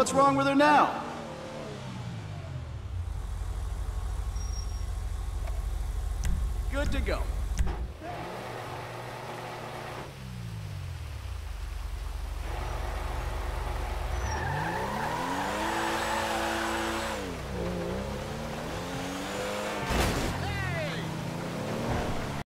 what's wrong with her now? Good to go.